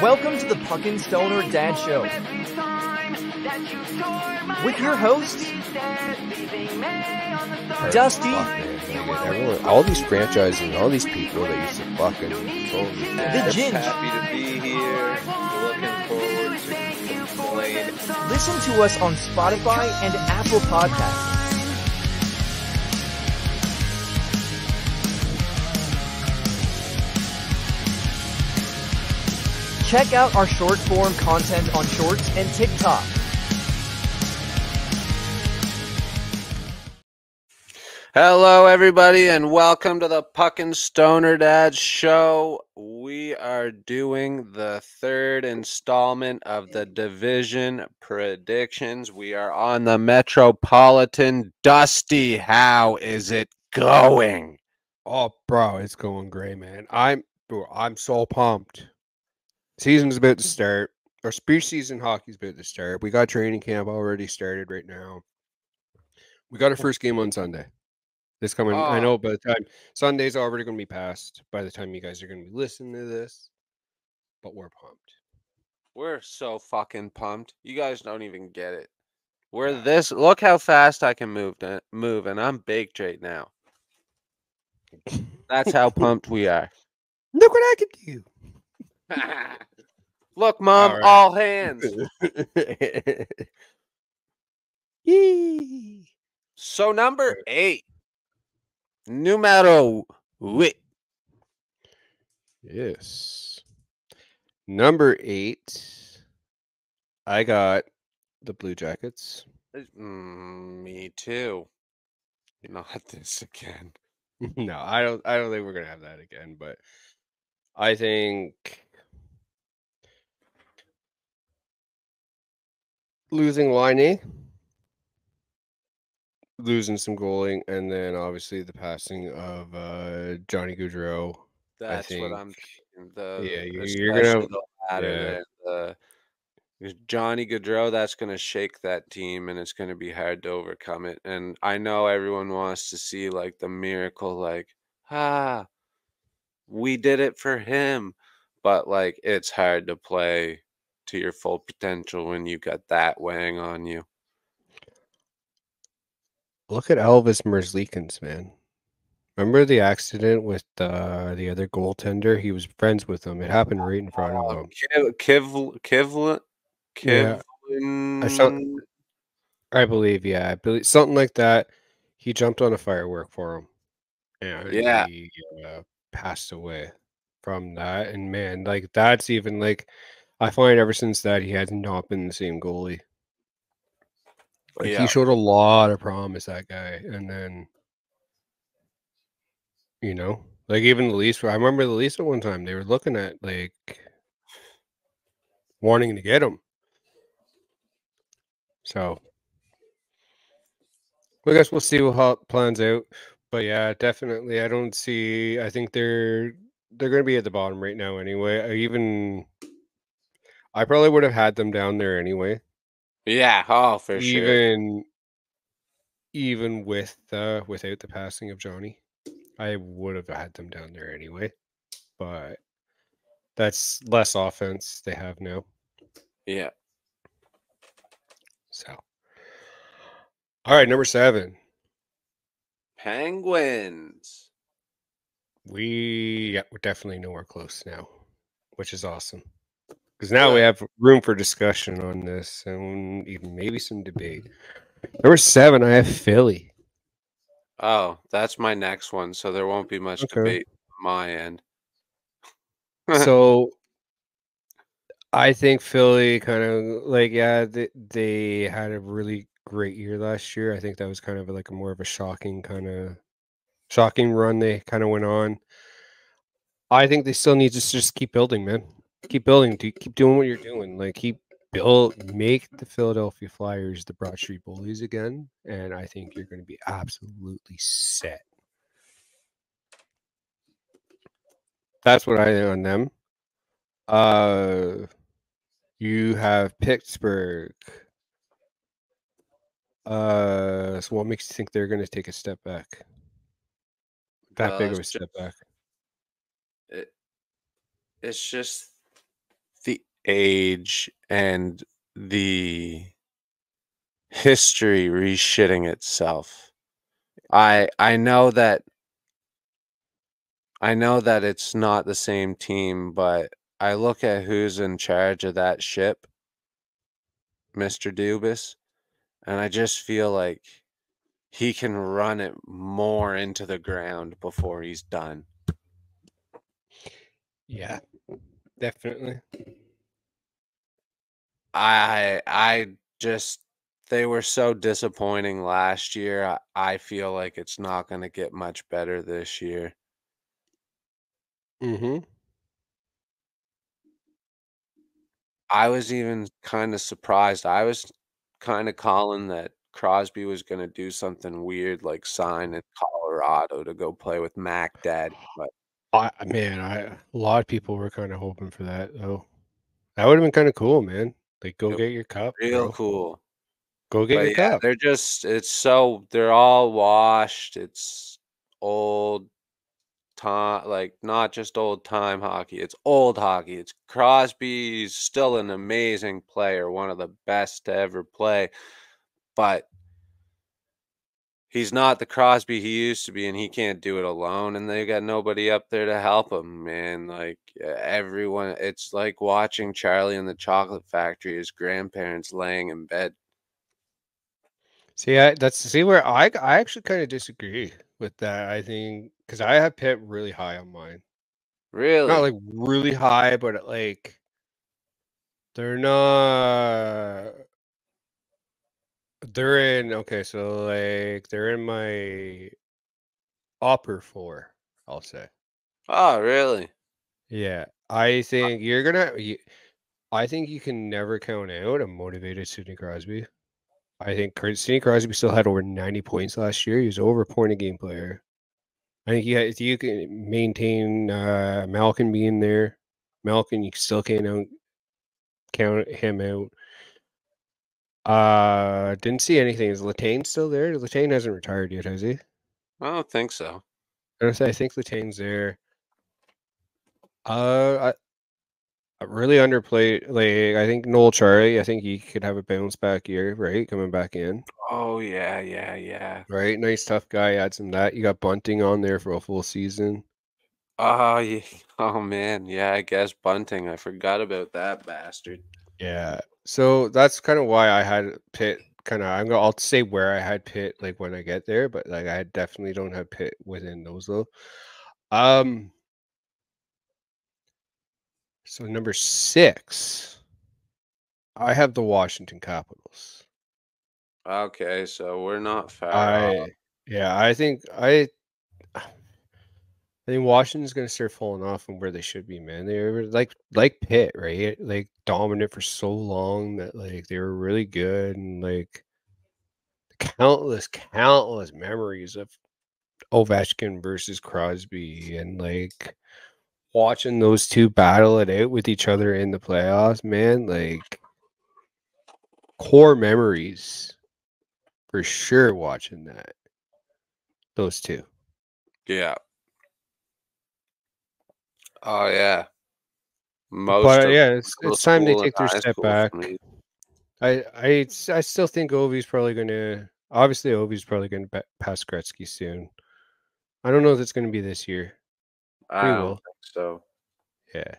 Welcome to the Puckin Stoner Dad Show. With your hosts, Dusty, Fuck, man. Like, everyone, all these franchises and all these people that used to fucking control the Ginge. Happy to be here. Looking forward to playing. Listen to us on Spotify and Apple Podcasts. Check out our short form content on Shorts and TikTok. Hello, everybody, and welcome to the Puckin Stoner Dad Show. We are doing the third installment of the division predictions. We are on the Metropolitan. Dusty, how is it going? Oh, bro, it's going great, man. I'm bro, I'm so pumped. Season's about to start. Our season hockey's about to start. We got training camp already started right now. We got our first game on Sunday. This coming, I Oh. know by the time Sunday's already going to be passed by the time you guys are going to be listening to this, but we're pumped. We're so fucking pumped. You guys don't even get it. We're this. Look how fast I can move. To, move, and I'm baked right now. That's how pumped we are. Look what I can do. Look, mom, All right. all hands. Yee. So number eight, numero eight. Yes. Number eight, I got the Blue Jackets. Mm, me too. Not this again. no, I don't. I don't think we're gonna have that again. But I think losing Line losing some goaling, and then obviously the passing of uh, Johnny Gaudreau. That's what I'm The yeah, you- you're gonna- the yeah. the- Johnny Gaudreau, that's going to shake that team, and it's going to be hard to overcome it. And I know everyone wants to see like the miracle, like ah, we did it for him, but like it's hard to play to your full potential when you got that weighing on you. Look at Elvis Merzlikins, man. Remember the accident with uh, the other goaltender? He was friends with him. It happened right in front of Um, him. Kiv, Kiv, Kivlin, Yeah. I I believe, yeah, I believe something like that. He jumped on a firework for him, and Yeah. he uh, passed away from that. And man, like that's even like I find ever since that he has not been the same goalie. Like Yeah. he showed a lot of promise, that guy, and then you know, like even the Leafs. I remember the Leafs at one time they were looking at like wanting to get him. So I guess we'll see how it plans out. But yeah, definitely. I don't see. I think they're they're going to be at the bottom right now anyway. I even I probably would have had them down there anyway. yeah, oh for sure. even even with uh without the passing of Johnny, I would have had them down there anyway. But that's less offense they have now. Yeah. So all right, number seven. Penguins. We yeah, we're definitely nowhere close now, which is awesome. Because now we have room for discussion on this and even maybe some debate. Mm-hmm. Number seven, I have Philly. Oh, that's my next one. So there won't be much Okay. debate on my end. so I think Philly kind of like yeah they, they had a really great year last year. I think that was kind of like a more of a shocking kind of shocking run they kind of went on. I think they still need to just keep building, man. Keep building. do- Keep doing what you're doing. Like keep build, make the Philadelphia Flyers the Broad Street Bullies again, and I think you're going to be absolutely set. That's what I think on them. Uh, you have Pittsburgh. Uh, so what makes you think they're going to take a step back? That Uh, big of a step back. It, it's just age and the history reshitting itself. I I know that I know that it's not the same team, but I look at who's in charge of that ship, Mr. Dubas, and I just feel like he can run it more into the ground before he's done. Yeah, definitely. I I just they were so disappointing last year. I, I feel like it's not going to get much better this year. Mm-hmm. I was even kind of surprised. I was kind of calling that Crosby was going to do something weird, like sign in Colorado to go play with Mac Dad. But I man, I a lot of people were kind of hoping for that though. That would have been kind of cool, man. Like, go get your cup, real bro. cool. Go get But your yeah, cup. they're just it's so they're all washed. It's old time like not just old time hockey. It's old hockey. It's Crosby's still an amazing player, one of the best to ever play. But he's not the Crosby he used to be and he can't do it alone and they got nobody up there to help him, man. Like everyone it's like watching Charlie in the Chocolate Factory his grandparents laying in bed. See, I, that's see where I I actually kind of disagree with that. I think because I have Pitt really high on mine. Really? Not like really high, but like they're not. They're in okay, so like they're in my upper four. I'll say. oh, really? Yeah, I think you're gonna. You, I think you can never count out a motivated Sidney Crosby. I think Sidney Crosby still had over 90 points last year. He was over a point a game player. I think yeah, if you can maintain uh, Malkin being there, Malkin, you still can't out, count him out. Uh, didn't see anything. Is Letang still there? Letang hasn't retired yet, has he? I don't think so. I don't say- I think Letang's there. Uh, I, I really underplayed. Like I think Noel Acciari. I think he could have a bounce back year, right? Coming back in, Oh yeah, yeah, yeah. right? Nice tough guy. Add some that. You got Bunting on there for a full season. Oh yeah. Oh man, yeah. I guess bunting. I forgot about that bastard. Yeah. So that's kind of why I had Pitt. Kind of, I'm gonna. I'll say where I had Pitt, like when I get there, but like I definitely don't have Pitt within those though. Um. So number six, I have the Washington Capitals. Okay, so we're not far off. I yeah, I think I think Washington's gonna start falling off from where they should be, man. They were like like Pitt, right? Like dominant for so long that like they were really good and like countless, countless memories of Ovechkin versus Crosby and like watching those two battle it out with each other in the playoffs, man. Like core memories for sure watching that. Those two. Yeah. Oh yeah. Most but yeah, it's, it's time they take their step back. I I. I I s- I still think Ovi's probably going to. Obviously, Ovi's probably going to pass Gretzky soon. I don't know if it's going to be this year. I We will. think so. Yeah.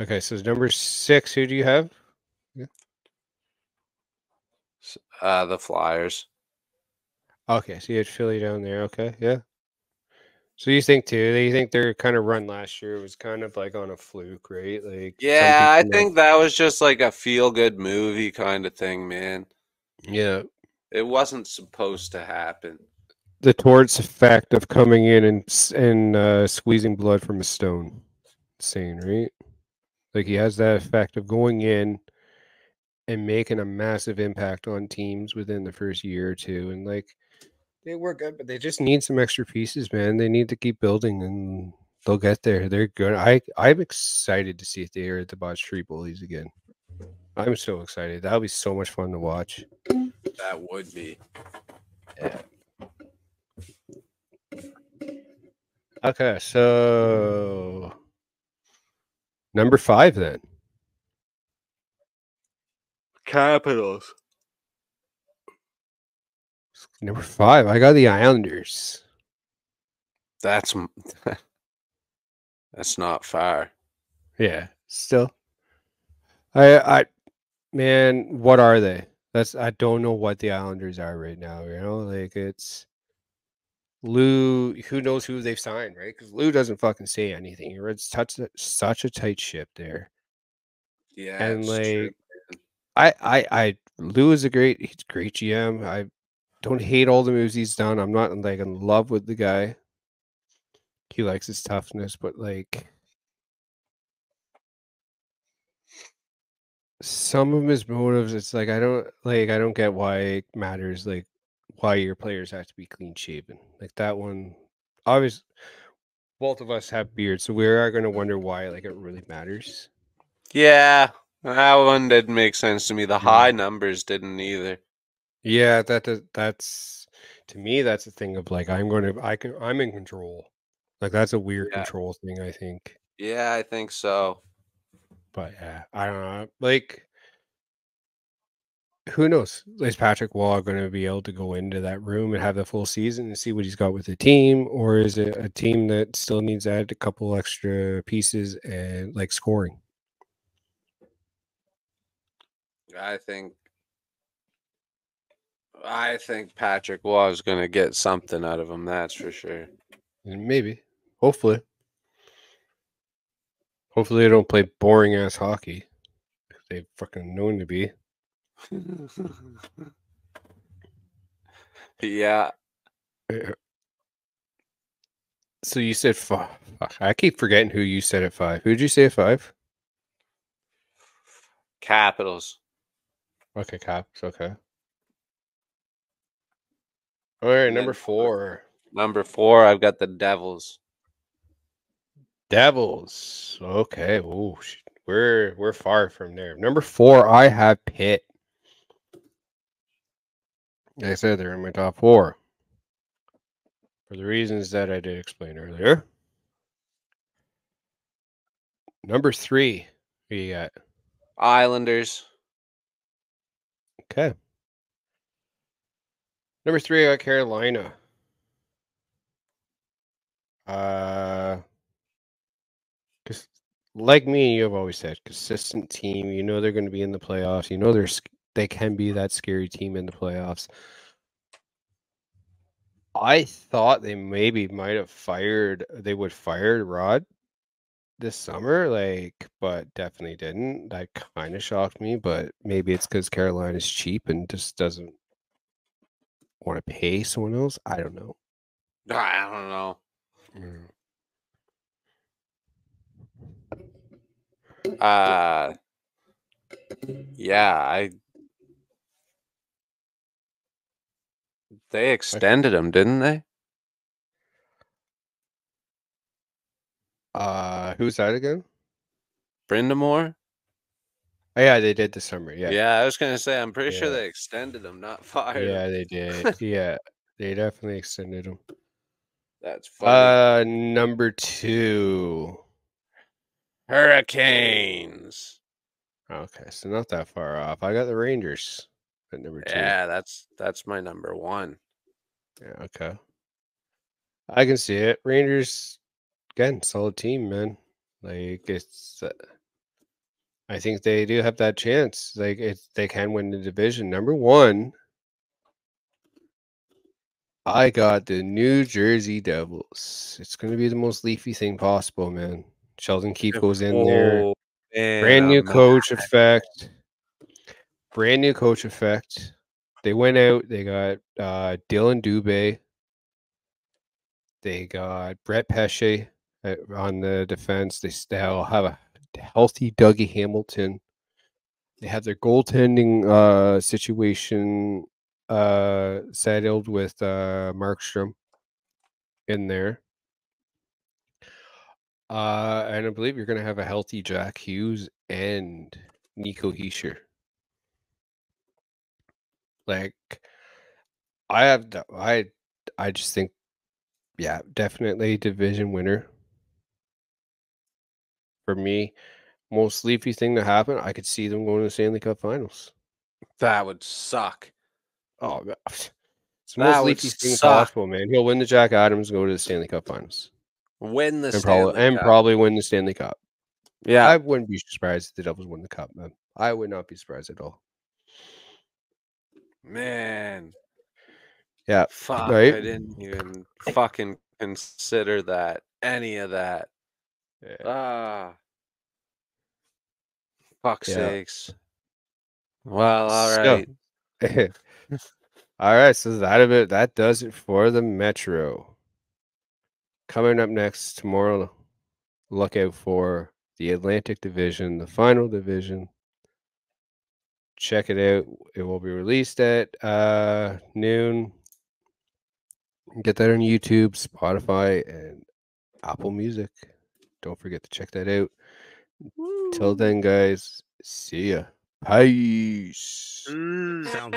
Okay, so number six, who do you have? S- Uh, the Flyers. Okay, so you had Philly down there. Okay, yeah. So you think too? You think their kind of run last year was kind of like on a fluke, right? Like Yeah, I think that was just like a feel good movie kind of thing, man. yeah, It wasn't supposed to happen. the Torts effect of coming in and and uh, squeezing blood from a stone. Insane, right? Like he has that effect of going in and making a massive impact on teams within the first year or two, and like they were good, but they just need some extra pieces, man. They need to keep building, and they'll get there. They're good. I I'm excited to see if they are at the Botch Street Bullies again. I'm so excited. That'll be so much fun to watch. That would be. Yeah. Okay, so Number five, then. Capitals. Number five, I got the Islanders. That's that's not far. Yeah, still. I, I, man, what are they? That's I don't know what the Islanders are right now. You know, like it's Lou. Who knows who they've signed, right? Because Lou doesn't fucking say anything. It's such a, such a tight ship there. Yeah, and like true. I, I, I, Lou is a great, he's a great GM. I don't hate all the moves he's done. I'm not like in love with the guy. He likes his toughness, but like some of his motives, it's like I don't like. I don't get why it matters. Like why your players have to be clean shaven. Like that one, obviously, both of us have beards, so we are going to wonder why. Like it really matters. Yeah, that one didn't make sense to me. The Mm. high numbers didn't either. Yeah, that that's to me that's a thing of like I'm going to I can I'm in control. Like that's a weird Yeah. control thing, I think. Yeah, I think so. But yeah, I don't know. Like who knows? Is Patrick Roy going to be able to go into that room and have the full season and see what he's got with the team, or is it a team that still needs to add a couple extra pieces and like scoring? I think I think Patrick was going to get something out of him. That's for sure. And Maybe, hopefully, hopefully they don't play boring ass hockey. They've fucking known to be. yeah, Yeah. So you said five. I keep forgetting who you said at five. Who'd you say at five? Capitals. Okay, Caps. Okay. All right, number four, Number four, I've got the Devils. Devils. Okay. Oh, we're we're far from there. Number four, I have Pitt. Like I said they're in my top four for the reasons that I did explain earlier. Number three, who you got? Islanders. Okay. Number three, I got Carolina. Uh, cause like me, you've always said, consistent team. You know they're going to be in the playoffs. You know they're they can be that scary team in the playoffs. I thought they maybe might have fired. They would fire Rod this summer, like, but definitely didn't. That kind of shocked me. But maybe it's because Carolina's cheap and just doesn't want to pay someone else. I don't know. I don't know. Uh yeah, I they extended him, didn't they? Uh, who's that again? Brind'Amour? Oh, yeah, they did this summer. Yeah, Yeah. I was gonna say I'm pretty sure they extended them, not fired yeah, they did. yeah, they definitely extended them. That's funny. Uh, number two. Hurricanes. Okay, so not that far off. I got the Rangers at number two. Yeah, that's that's my number one. Yeah, okay. I can see it. Rangers again, solid team, man. Like it's uh, I think they do have that chance. Like it's they can win the division. Number 1 I got the New Jersey Devils. It's going to be the most leafy thing possible, man. Sheldon Keefe goes in there. Oh, man, Brand new I'm coach effect. Brand new coach effect. They went out. They got uh, Dylan Dubé. They got Brett Pesce uh, on the defense. They still have a healthy Dougie Hamilton. They have their goaltending uh, situation uh, settled with uh, Markstrom in there. Uh, and I believe you're going to have a healthy Jack Hughes and Nico Hischier. Like, I have, I, I just think, yeah, definitely division winner for me. most leafy thing to happen, I could see them going to the Stanley Cup Finals. That would suck. Oh, God. it's the most leafy thing possible, man. He'll win the Jack Adams, and go to the Stanley Cup Finals, Win the and, Stanley probably and probably win the Stanley Cup. yeah. I wouldn't be surprised if the Devils win the cup, man. I would not be surprised at all. Man. Yeah, Fuck. right? I didn't even fucking consider that. Any of that. Yeah. Ah. Fuck Yeah. sakes. Well, all right. So, all right, so that of it that does it for the Metro. Coming up next tomorrow, look out for the Atlantic Division, the final division. Check it out. It will be released at uh, noon. Get that on YouTube, Spotify, and Apple Music. Don't forget to check that out. Till then, guys, see ya. Peace. Mm, sounds.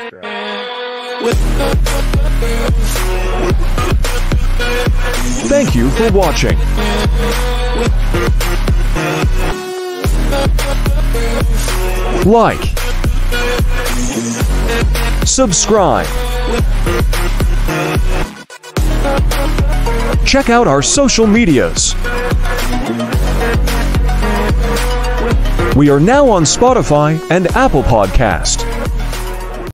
Thank you for watching. Like, subscribe, check out our social medias. We are now on Spotify and Apple Podcast.